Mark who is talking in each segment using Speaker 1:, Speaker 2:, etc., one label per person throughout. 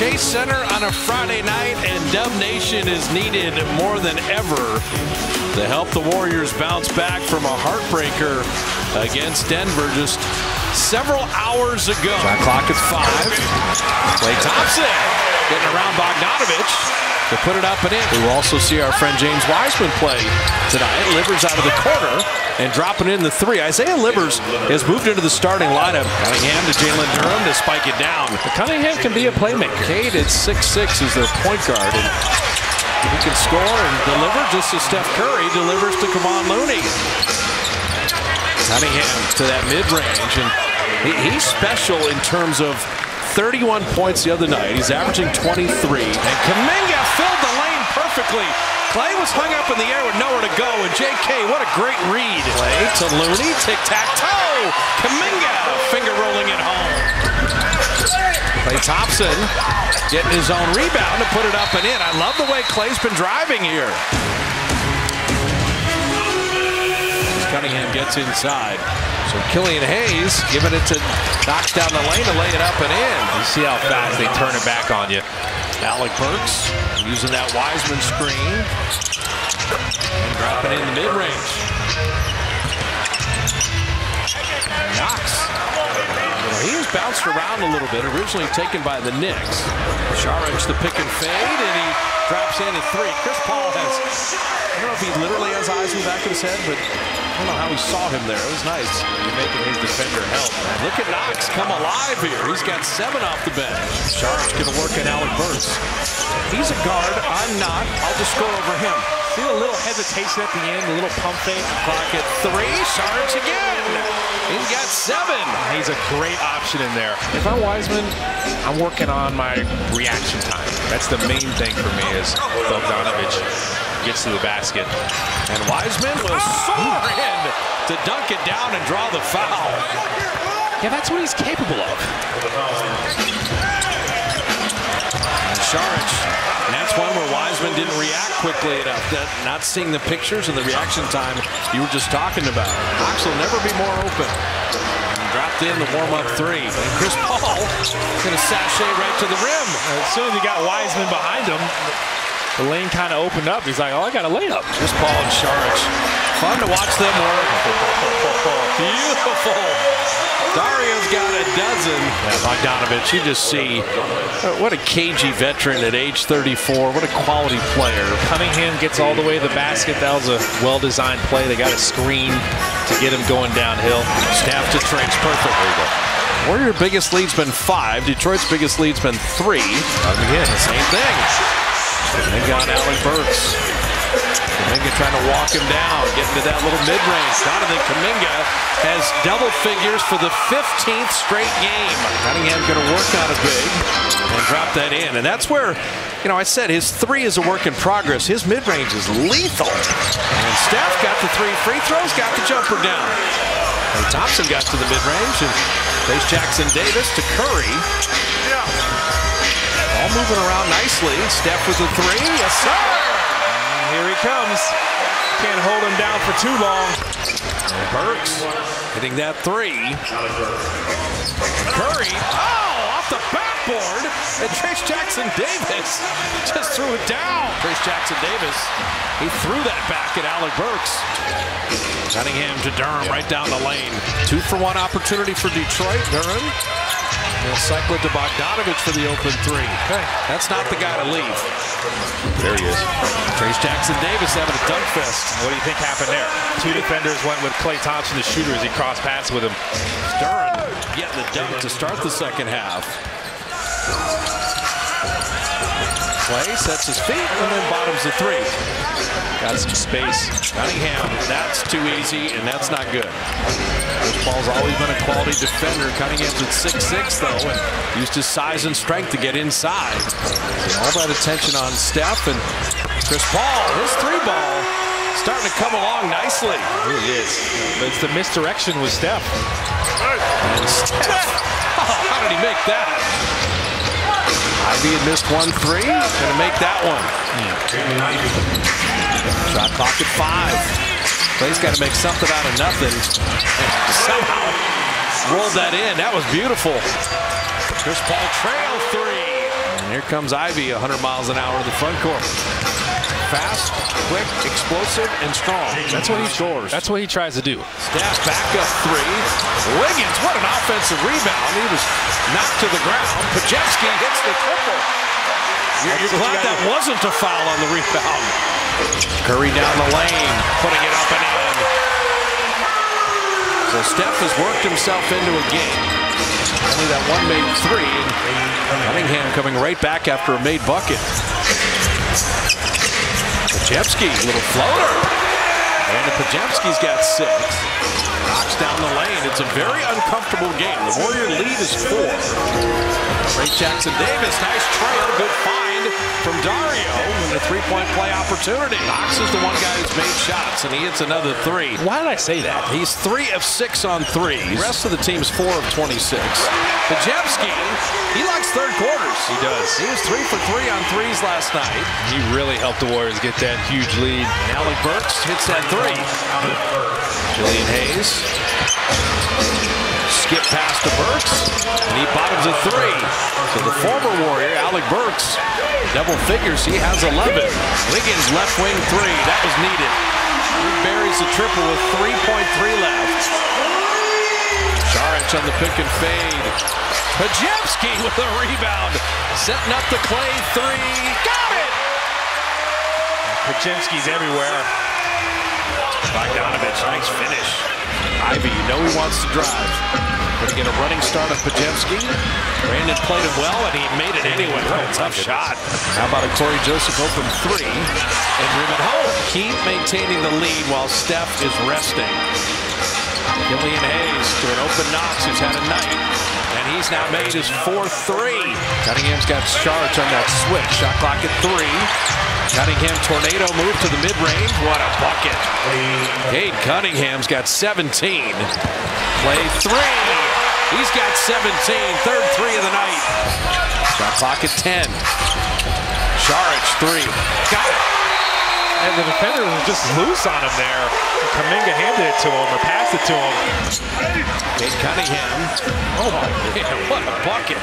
Speaker 1: Chase Center on a Friday night, and Dub Nation is needed more than ever to help the Warriors bounce back from a heartbreaker against Denver just several hours ago.
Speaker 2: Shot clock is five.
Speaker 1: Klay Thompson getting around Bogdanovich to put it up and in. We will also see our friend James Wiseman play tonight. Livers out of the corner and dropping in the three. Isaiah Livers has moved into the starting lineup. Cunningham to Jalen Duren to spike it down.
Speaker 2: But Cunningham can be a playmaker.
Speaker 1: Cade at 6'6 is their point guard. And he can score and deliver just as Steph Curry delivers to Kevon Looney. Cunningham to that mid-range. And he, he's special in terms of 31 points the other night. He's averaging 23. And Kuminga filled the lane perfectly. Klay was hung up in the air with nowhere to go, and J.K., what a great read. Klay to Looney, tic-tac-toe. Kuminga finger rolling it home. Klay Thompson getting his own rebound to put it up and in. I love the way Klay's been driving here. Cunningham gets inside. So Killian Hayes giving it to Knox down the lane to lay it up and in.
Speaker 2: You see how fast they turn it back on you.
Speaker 1: Alec Burks using that Wiseman screen and dropping in the mid-range. Knox. He has bounced around a little bit, originally taken by the Knicks. Saric the pick and fade, drops in at three. Chris Paul has, I don't know if he literally has eyes in the back of his head, but I don't know how he saw him there. It was nice.
Speaker 2: You're making his defender help.
Speaker 1: Look at Knox come alive here. He's got seven off the bench. Sharp's going to work in Alec Burks. He's a guard. I'm not. I'll just score over him.
Speaker 2: See a little hesitation at the end, a little pump fake.
Speaker 1: Clock at three. Sharks again. He's got seven.
Speaker 2: He's a great option in there. If I'm Wiseman, I'm working on my reaction time. That's the main thing for me is Bogdanovich gets to the basket.
Speaker 1: And Wiseman will soar in to dunk it down and draw the foul.
Speaker 2: Yeah, that's what he's capable of.
Speaker 1: And that's one where Wiseman didn't react quickly enough. That, not seeing the pictures and the reaction time you were just talking about. Knox will never be more open. Dropped in the warm-up three. And Chris Paul is going to sashay right to the rim.
Speaker 2: As soon as he got Wiseman behind him, the lane kind of opened up. He's like, oh, I got a layup.
Speaker 1: Chris Paul and Saric. Fun to watch them work. Beautiful. Dario's got a dozen. Yeah, Bogdanovich, you just see uh, what a cagey veteran at age 34. What a quality player.
Speaker 2: Cunningham gets all the way to the basket. That was a well-designed play. They got a screen to get him going downhill.
Speaker 1: Steph to Trayce perfect. There you go. Warrior biggest lead's been five. Detroit's biggest lead's been three.
Speaker 2: Again,
Speaker 1: same thing. They got Alec Burks. Kuminga trying to walk him down, getting to that little mid-range. Jonathan Kuminga has double figures for the 15th straight game. Cunningham going to work on a big and drop that in. And that's where, you know, I said his three is a work in progress. His mid-range is lethal. And Steph got the three free throws, got the jumper down. And Thompson got to the mid-range and face Jackson Davis to Curry. All moving around nicely. Steph with a three. Yes, sir.
Speaker 2: Here he comes. Can't hold him down for too long.
Speaker 1: And Burks hitting that three. Curry, oh, off the backboard. And Trayce Jackson Davis just threw it down. Trayce Jackson Davis, he threw that back at Alec Burks. Cunningham to Duren right down the lane. Two for one opportunity for Detroit. Duren will cycle it to Bogdanovich for the open three. Okay. That's not the guy to leave.
Speaker 2: There he is.
Speaker 1: Trayce Jackson Davis having a dunk fest.
Speaker 2: What do you think happened there? Two defenders went with Klay Thompson, the shooter, as he crossed paths with him.
Speaker 1: Duren getting the dunk to start the second half. Klay sets his feet and then bottoms the three.
Speaker 2: Got some space.
Speaker 1: Cunningham, that's too easy, and that's not good. Chris Paul's always been a quality defender. Cunningham's at 6'6", though, and used his size and strength to get inside. All that attention on Steph, and Chris Paul, his three ball, starting to come along nicely.
Speaker 2: It really is. But it's the misdirection with Steph.
Speaker 1: And Steph, oh, how did he make that? Ivey had missed one three. Gonna make that one. Shot clock at five. Klay's got to make something out of nothing. Somehow rolled that in. That was beautiful. Chris Paul trail three. And here comes Ivey 100 miles an hour in the front court. Fast, quick, explosive, and strong.
Speaker 2: That's what he scores. That's what he tries to do.
Speaker 1: Steph back up three. Wiggins, what an offensive rebound. He was knocked to the ground. Podziemski hits the triple. You're, you're glad that wasn't a foul on the rebound. Curry down the lane, putting it up and in. So Steph has worked himself into a game. Only that one made three. Cunningham coming right back after a made bucket. Podziemski, little floater. And Podziemski's got six. Knox down the lane. It's a very uncomfortable game. The Warrior lead is four. Trayce Jackson Davis, nice trail, good find from Dario play opportunity. Knox is the one guy who's made shots, and he hits another three.
Speaker 2: Why did I say that?
Speaker 1: He's three of six on threes. The rest of the team's four of 26. Podziemski, he likes third quarters.
Speaker 2: He does.
Speaker 1: He was three for three on threes last night.
Speaker 2: He really helped the Warriors get that huge lead.
Speaker 1: Alec Burks hits that three. Killian Hayes. Skip pass to Burks, and he bottoms a three. So the former Warrior, Alec Burks, double figures, he has 11. Wiggins left wing three, that was needed. He buries the triple with 3.3 left. Saric on the pick and fade. Podziemski with a rebound, setting up the Klay three. Got it!
Speaker 2: Podziemski's everywhere.
Speaker 1: Bogdanovich, nice finish. Ivey, you know he wants to drive. Going to get a running start of Podziemski. Brandon played him well, and he made it anyway. What a tough shot. How about a Cory Joseph open three and it home. Keep maintaining the lead while Steph is resting. Killian Hayes to an open Knox who's had a night. And he's now made his fourth three. Cunningham's got charge on that switch. Shot clock at three. Cunningham tornado move to the mid-range. What a bucket. Cade Cunningham's got 17. Play three. He's got 17. Third three of the night. Shot clock at 10. Saric three. Got it.
Speaker 2: And the defender was just loose on him there. Kuminga handed it to him or passed it to him.
Speaker 1: Cade Cunningham. Oh my man, what a bucket.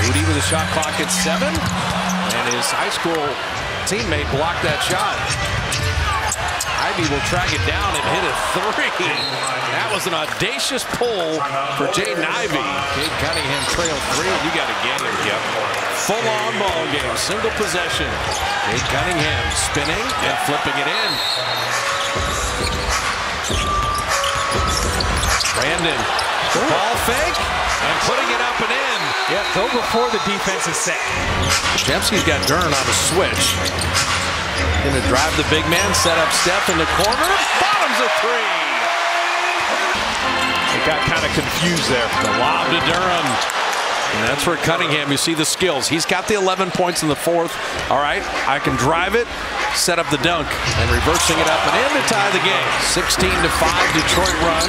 Speaker 1: Rudy with a shot clock at seven. And his high school teammate blocked that shot. Ivey will track it down and hit a three. That was an audacious pull for Jaden Ivey. Cade Cunningham trailed three, and you got a game. Yep. Full-on ball game, single possession. Cade Cunningham spinning and flipping it in. Brandon, ball fake, and putting it up and in.
Speaker 2: Yeah, go before the defense is set.
Speaker 1: Jemski's got Duren on a switch. Gonna drive the big man, set up Steph in the corner, bottoms a three.
Speaker 2: It got kind of confused there.
Speaker 1: From the lob to Duren. And that's where Cunningham, you see the skills. He's got the 11 points in the fourth. All right, I can drive it, set up the dunk, and reversing it up and in to tie the game. 16 to 5, Detroit run.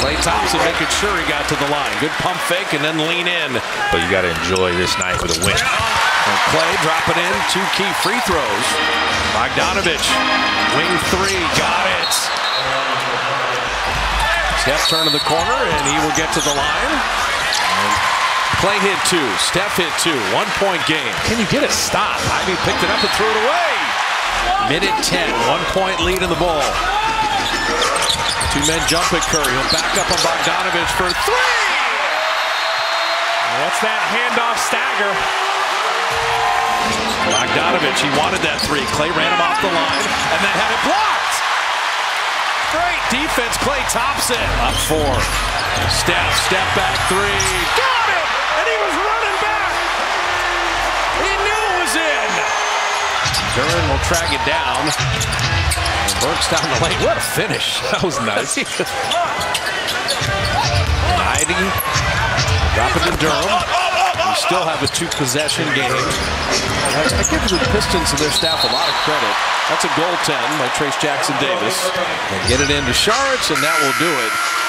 Speaker 1: Klay Thompson making sure he got to the line. Good pump fake and then lean in.
Speaker 2: But you got to enjoy this night with a win.
Speaker 1: And Klay dropping in two key free throws. Bogdanovich, wing three, got it. Steph turn to the corner and he will get to the line. Klay hit two, Steph hit two, one point game.
Speaker 2: Can you get a stop?
Speaker 1: Ivey picked it up and threw it away. Minute 10, one point lead in the ball. Two men jump at Curry. He'll back up on Bogdanovich for three.
Speaker 2: What's that handoff stagger?
Speaker 1: Bogdanovich, he wanted that three. Klay ran him off the line and then had it blocked. Great defense, Klay Thompson. Up four. Steph, step back three. Got it! And he was running back. He knew it was in. Duren will track it down. And Burks down the lane. What a finish.
Speaker 2: That was nice.
Speaker 1: Ivey, drop it to Duren. Still have a two-possession game. I, give the Pistons and their staff a lot of credit. That's a goaltend by Trayce Jackson Davis. They get it into Saric, and that will do it.